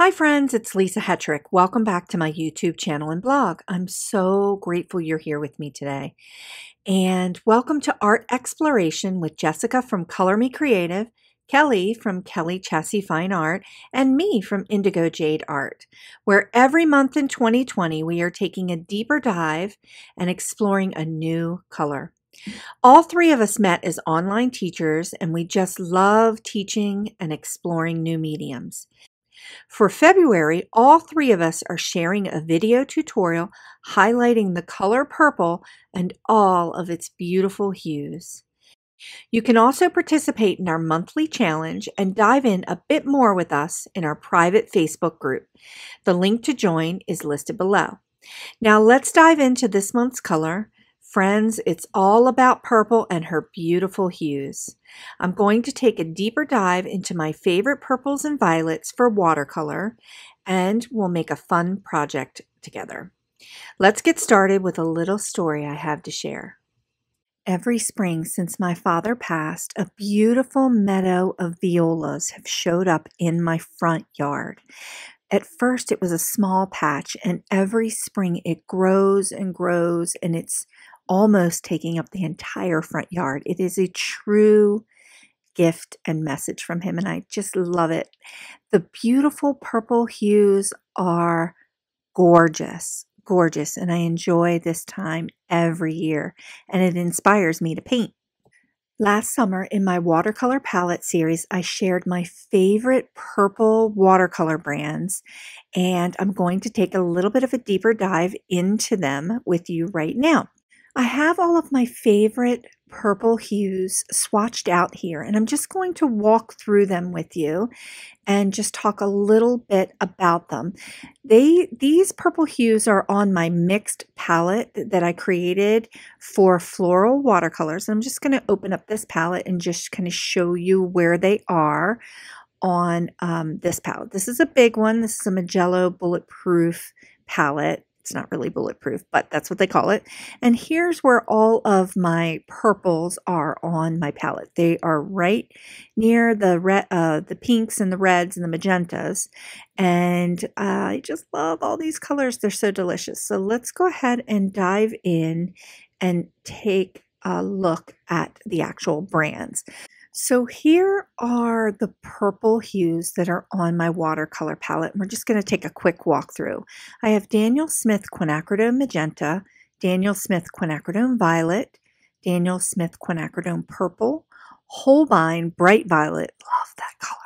Hi friends, it's Lisa Hetrick. Welcome back to my YouTube channel and blog. I'm so grateful you're here with me today. And welcome to Art Exploration with Jessica from Color Me Creative, Kellie from Kellie Chasse Fine Art, and me from Indigo Jade Art, where every month in 2020 we are taking a deeper dive and exploring a new color. All three of us met as online teachers, and we just love teaching and exploring new mediums. For February, all three of us are sharing a video tutorial highlighting the color purple and all of its beautiful hues. You can also participate in our monthly challenge and dive in a bit more with us in our private Facebook group. The link to join is listed below. Now let's dive into this month's color Friends, it's all about purple and her beautiful hues. I'm going to take a deeper dive into my favorite purples and violets for watercolor, and we'll make a fun project together. Let's get started with a little story I have to share. Every spring since my father passed, a beautiful meadow of violas have showed up in my front yard. At first, it was a small patch, and every spring it grows and grows, and it's almost taking up the entire front yard. It is a true gift and message from him, and I just love it. The beautiful purple hues are gorgeous, gorgeous, and I enjoy this time every year, and it inspires me to paint. Last summer in my watercolor palette series, I shared my favorite purple watercolor brands, and I'm going to take a little bit of a deeper dive into them with you right now. I have all of my favorite purple hues swatched out here and I'm just going to walk through them with you and just talk a little bit about them. They These purple hues are on my mixed palette that I created for floral watercolors. I'm just going to open up this palette and just kind of show you where they are on um, this palette. This is a big one. This is a Mijello Bulletproof palette it's not really bulletproof, but that's what they call it. And here's where all of my purples are on my palette. They are right near the red, uh, the pinks and the reds and the magentas. And uh, I just love all these colors. They're so delicious. So let's go ahead and dive in and take a look at the actual brands. So here are the purple hues that are on my watercolor palette. We're just going to take a quick walk through. I have Daniel Smith Quinacridone Magenta, Daniel Smith Quinacridone Violet, Daniel Smith Quinacridone Purple, Holbein Bright Violet, love that color,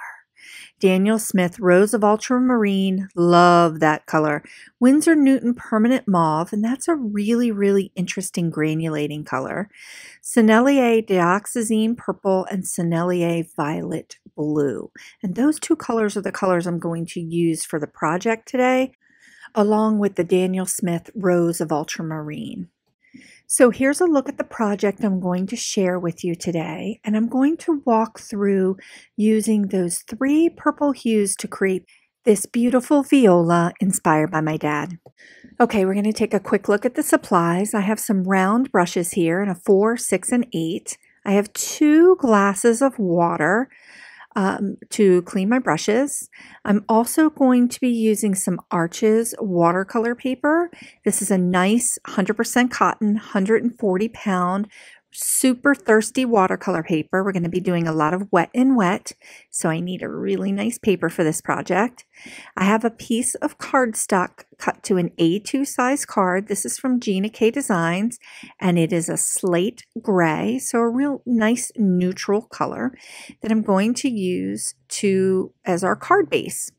Daniel Smith Rose of Ultramarine, love that color. Winsor Newton Permanent Mauve, and that's a really, really interesting granulating color. Sennelier Dioxazine Purple and Sennelier Violet Blue. And those two colors are the colors I'm going to use for the project today, along with the Daniel Smith Rose of Ultramarine. So here's a look at the project I'm going to share with you today, and I'm going to walk through using those three purple hues to create this beautiful viola inspired by my dad. Okay, we're going to take a quick look at the supplies. I have some round brushes here in a 4, 6, and 8. I have two glasses of water um, to clean my brushes. I'm also going to be using some Arches watercolor paper. This is a nice 100% cotton, 140 pound super thirsty watercolor paper. We're going to be doing a lot of wet and wet, so I need a really nice paper for this project. I have a piece of cardstock cut to an A2 size card. This is from Gina K Designs, and it is a slate gray, so a real nice neutral color that I'm going to use to as our card base.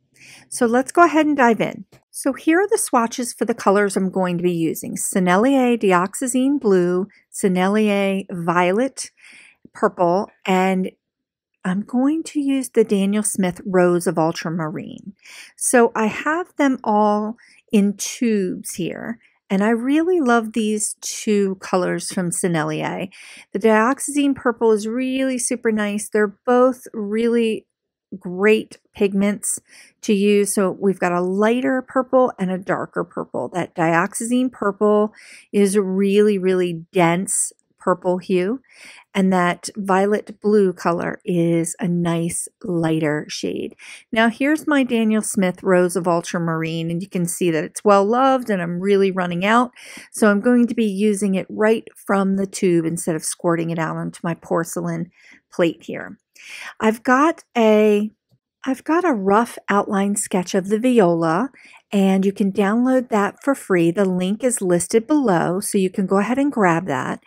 So let's go ahead and dive in. So here are the swatches for the colors I'm going to be using. Sennelier Dioxazine Blue, Sennelier Violet Purple, and I'm going to use the Daniel Smith Rose of Ultramarine. So I have them all in tubes here. And I really love these two colors from Sennelier. The Dioxazine Purple is really super nice. They're both really great pigments to use. So we've got a lighter purple and a darker purple. That dioxazine purple is a really, really dense purple hue. And that violet blue color is a nice lighter shade. Now here's my Daniel Smith Rose of Ultramarine and you can see that it's well loved and I'm really running out. So I'm going to be using it right from the tube instead of squirting it out onto my porcelain plate here. I've got a I've got a rough outline sketch of the viola and you can download that for free. The link is listed below, so you can go ahead and grab that.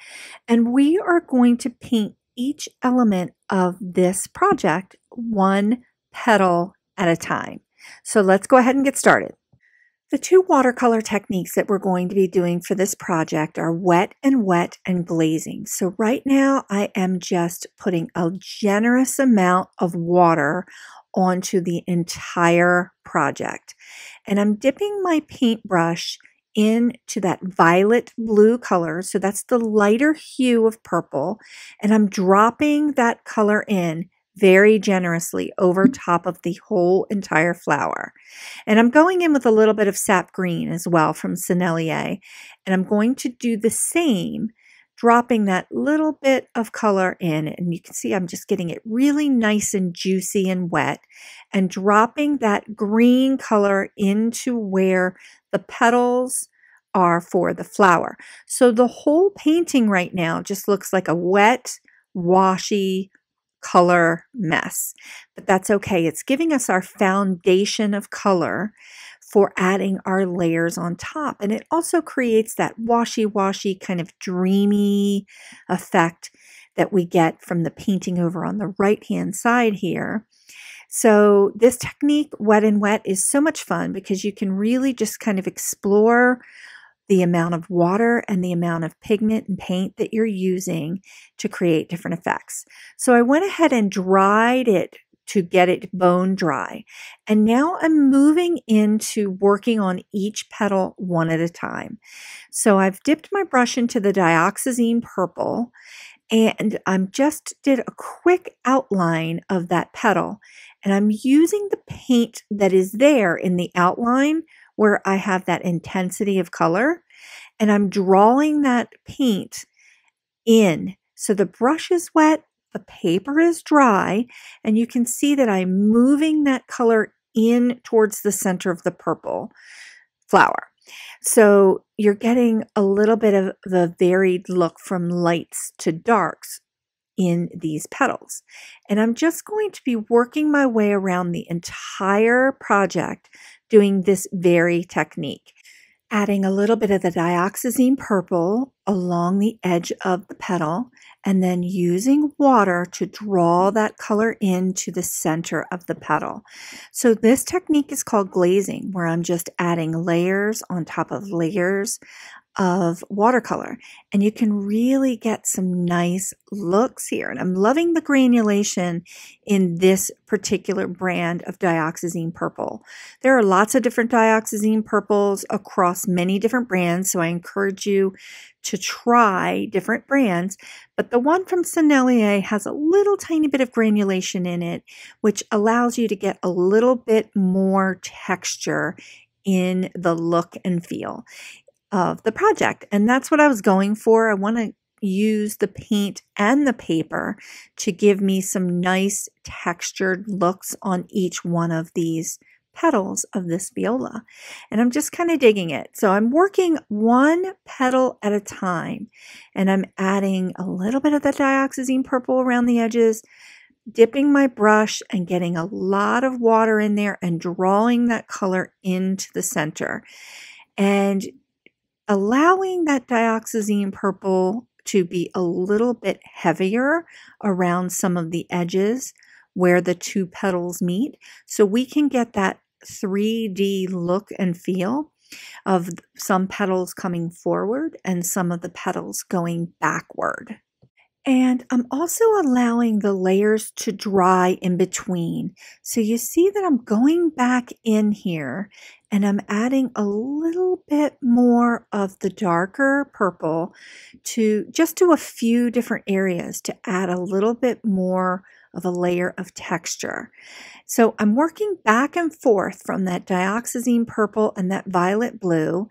And we are going to paint each element of this project one petal at a time. So let's go ahead and get started. The two watercolor techniques that we're going to be doing for this project are wet and wet and glazing. So right now I am just putting a generous amount of water onto the entire project. And I'm dipping my paintbrush into that violet blue color. So that's the lighter hue of purple. And I'm dropping that color in very generously over top of the whole entire flower. And I'm going in with a little bit of sap green as well from Sennelier. And I'm going to do the same dropping that little bit of color in and you can see I'm just getting it really nice and juicy and wet and dropping that green color into where the petals are for the flower. So the whole painting right now just looks like a wet, washy color mess, but that's okay. It's giving us our foundation of color for adding our layers on top. And it also creates that washy-washy kind of dreamy effect that we get from the painting over on the right-hand side here. So this technique, wet and wet, is so much fun because you can really just kind of explore the amount of water and the amount of pigment and paint that you're using to create different effects. So I went ahead and dried it to get it bone dry. And now I'm moving into working on each petal one at a time. So I've dipped my brush into the dioxazine purple and I'm just did a quick outline of that petal and I'm using the paint that is there in the outline where I have that intensity of color and I'm drawing that paint in. So the brush is wet, the paper is dry, and you can see that I'm moving that color in towards the center of the purple flower. So you're getting a little bit of the varied look from lights to darks in these petals. And I'm just going to be working my way around the entire project doing this very technique adding a little bit of the dioxazine purple along the edge of the petal and then using water to draw that color into the center of the petal. So this technique is called glazing where I'm just adding layers on top of layers of watercolor and you can really get some nice looks here. And I'm loving the granulation in this particular brand of dioxazine purple. There are lots of different dioxazine purples across many different brands so I encourage you to try different brands. But the one from Sennelier has a little tiny bit of granulation in it which allows you to get a little bit more texture in the look and feel of the project. And that's what I was going for. I want to use the paint and the paper to give me some nice textured looks on each one of these petals of this viola. And I'm just kind of digging it. So I'm working one petal at a time and I'm adding a little bit of the dioxazine purple around the edges, dipping my brush and getting a lot of water in there and drawing that color into the center. And allowing that dioxazine purple to be a little bit heavier around some of the edges where the two petals meet so we can get that 3D look and feel of some petals coming forward and some of the petals going backward. And I'm also allowing the layers to dry in between. So you see that I'm going back in here and I'm adding a little bit more of the darker purple to just do a few different areas to add a little bit more of a layer of texture. So I'm working back and forth from that dioxazine purple and that violet blue,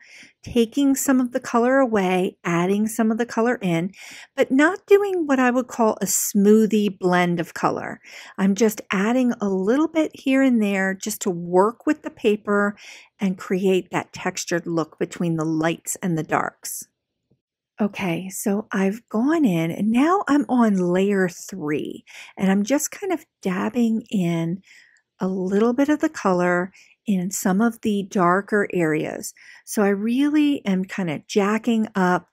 taking some of the color away, adding some of the color in, but not doing what I would call a smoothie blend of color. I'm just adding a little bit here and there just to work with the paper and create that textured look between the lights and the darks. Okay, so I've gone in and now I'm on layer three and I'm just kind of dabbing in a little bit of the color in some of the darker areas. So I really am kind of jacking up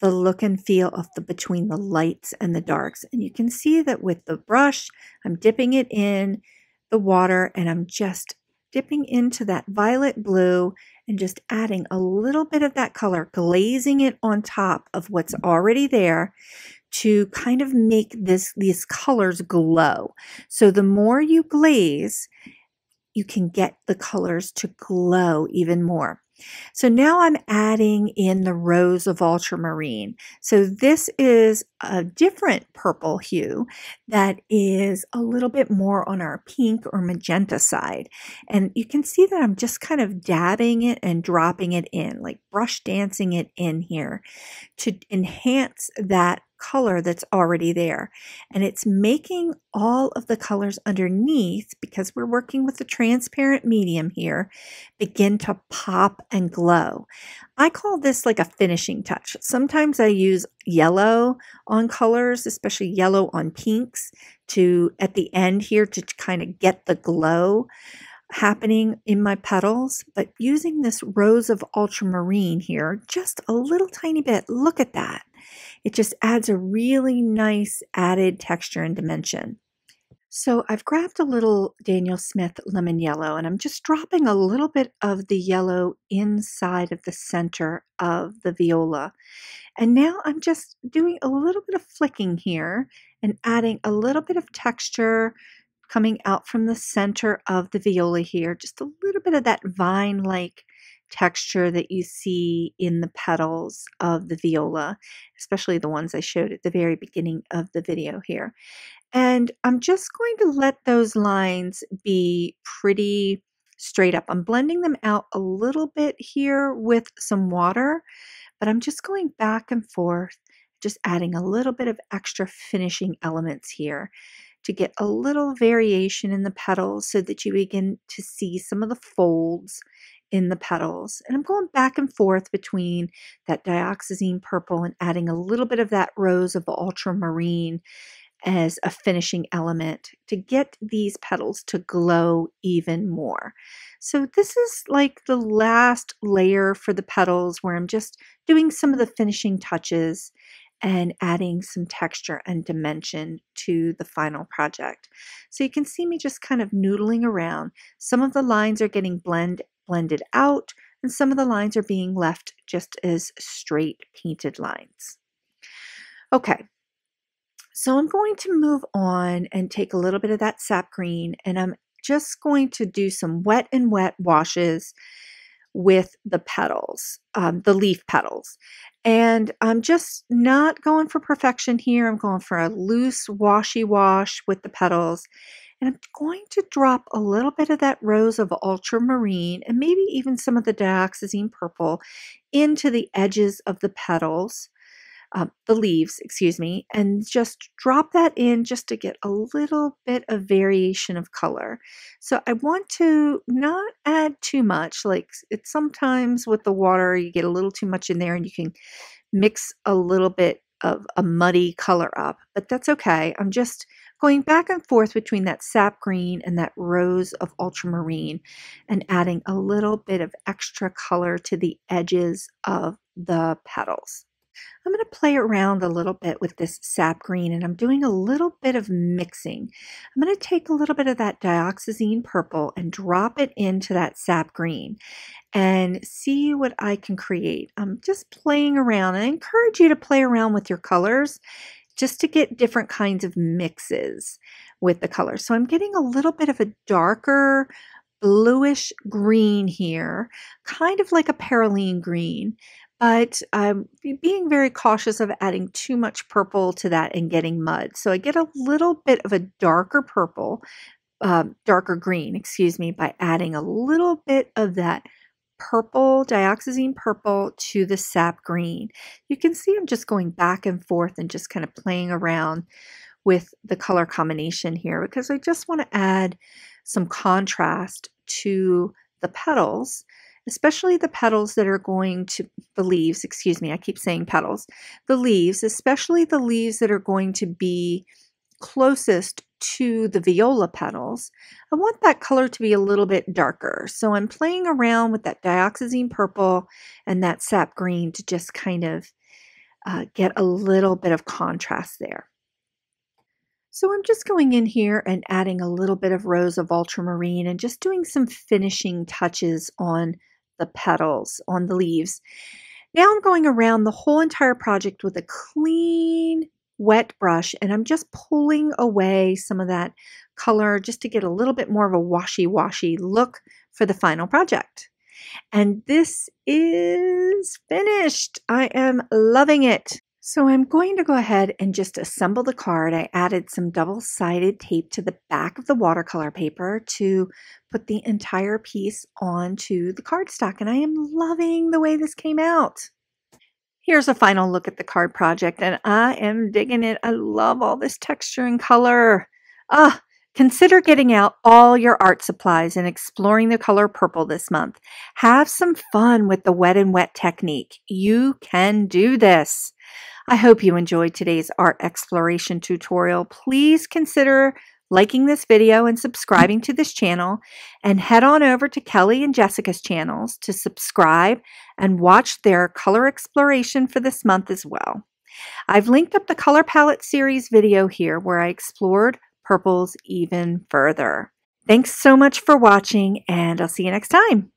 the look and feel of the between the lights and the darks. And you can see that with the brush, I'm dipping it in the water and I'm just dipping into that violet blue and just adding a little bit of that color, glazing it on top of what's already there to kind of make this these colors glow. So the more you glaze, you can get the colors to glow even more. So now I'm adding in the rose of ultramarine. So this is a different purple hue that is a little bit more on our pink or magenta side. And you can see that I'm just kind of dabbing it and dropping it in, like brush dancing it in here to enhance that color that's already there. And it's making all of the colors underneath, because we're working with a transparent medium here, begin to pop and glow. I call this like a finishing touch. Sometimes I use yellow on colors, especially yellow on pinks, to at the end here to kind of get the glow happening in my petals, but using this rose of ultramarine here, just a little tiny bit, look at that. It just adds a really nice added texture and dimension. So I've grabbed a little Daniel Smith lemon yellow and I'm just dropping a little bit of the yellow inside of the center of the viola. And now I'm just doing a little bit of flicking here and adding a little bit of texture coming out from the center of the viola here, just a little bit of that vine-like texture that you see in the petals of the viola, especially the ones I showed at the very beginning of the video here. And I'm just going to let those lines be pretty straight up. I'm blending them out a little bit here with some water, but I'm just going back and forth, just adding a little bit of extra finishing elements here to get a little variation in the petals so that you begin to see some of the folds in the petals. And I'm going back and forth between that dioxazine purple and adding a little bit of that rose of ultramarine as a finishing element to get these petals to glow even more. So this is like the last layer for the petals where I'm just doing some of the finishing touches and adding some texture and dimension to the final project. So you can see me just kind of noodling around. Some of the lines are getting blend, blended out and some of the lines are being left just as straight painted lines. Okay, so I'm going to move on and take a little bit of that sap green and I'm just going to do some wet and wet washes with the petals, um, the leaf petals. And I'm just not going for perfection here. I'm going for a loose washy wash with the petals. And I'm going to drop a little bit of that rose of ultramarine and maybe even some of the dioxazine purple into the edges of the petals um, the leaves, excuse me, and just drop that in just to get a little bit of variation of color. So I want to not add too much, like it's sometimes with the water, you get a little too much in there and you can mix a little bit of a muddy color up, but that's okay. I'm just going back and forth between that sap green and that rose of ultramarine and adding a little bit of extra color to the edges of the petals. I'm going to play around a little bit with this sap green and I'm doing a little bit of mixing. I'm going to take a little bit of that dioxazine purple and drop it into that sap green and see what I can create. I'm just playing around. I encourage you to play around with your colors just to get different kinds of mixes with the colors. So I'm getting a little bit of a darker bluish green here, kind of like a perylene green, but I'm being very cautious of adding too much purple to that and getting mud. So I get a little bit of a darker purple, uh, darker green, excuse me, by adding a little bit of that purple, dioxazine purple to the sap green. You can see I'm just going back and forth and just kind of playing around with the color combination here because I just want to add some contrast to the petals, especially the petals that are going to, the leaves, excuse me, I keep saying petals, the leaves, especially the leaves that are going to be closest to the viola petals, I want that color to be a little bit darker. So I'm playing around with that dioxazine purple and that sap green to just kind of uh, get a little bit of contrast there. So I'm just going in here and adding a little bit of rose of ultramarine and just doing some finishing touches on the petals, on the leaves. Now I'm going around the whole entire project with a clean wet brush and I'm just pulling away some of that color just to get a little bit more of a washy-washy look for the final project. And this is finished. I am loving it. So I'm going to go ahead and just assemble the card. I added some double-sided tape to the back of the watercolor paper to put the entire piece onto the cardstock and I am loving the way this came out. Here's a final look at the card project, and I am digging it. I love all this texture and color. Ah, consider getting out all your art supplies and exploring the color purple this month. Have some fun with the wet and wet technique. You can do this. I hope you enjoyed today's art exploration tutorial. Please consider liking this video and subscribing to this channel and head on over to Kellie and Jessica's channels to subscribe and watch their color exploration for this month as well. I've linked up the color palette series video here where I explored purples even further. Thanks so much for watching and I'll see you next time.